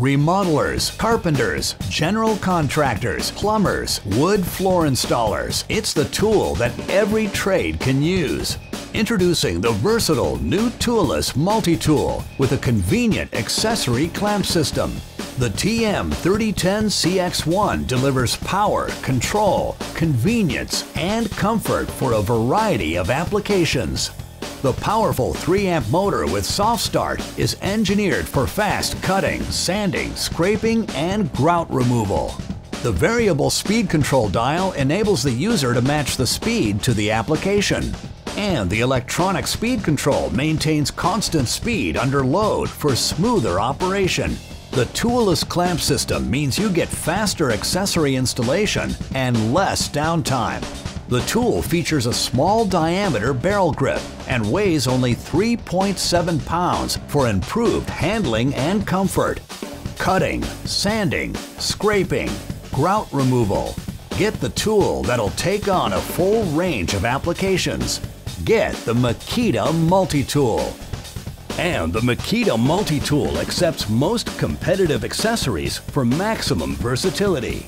Remodelers, carpenters, general contractors, plumbers, wood floor installers. It's the tool that every trade can use. Introducing the versatile new toolless multi-tool with a convenient accessory clamp system. The TM3010CX1 delivers power, control, convenience, and comfort for a variety of applications. The powerful 3-amp motor with soft start is engineered for fast cutting, sanding, scraping, and grout removal. The variable speed control dial enables the user to match the speed to the application. And the electronic speed control maintains constant speed under load for smoother operation. The toolless clamp system means you get faster accessory installation and less downtime. The tool features a small diameter barrel grip and weighs only 3.7 pounds for improved handling and comfort. Cutting, sanding, scraping, grout removal. Get the tool that'll take on a full range of applications. Get the Makita Multi-Tool. And the Makita Multi-Tool accepts most competitive accessories for maximum versatility.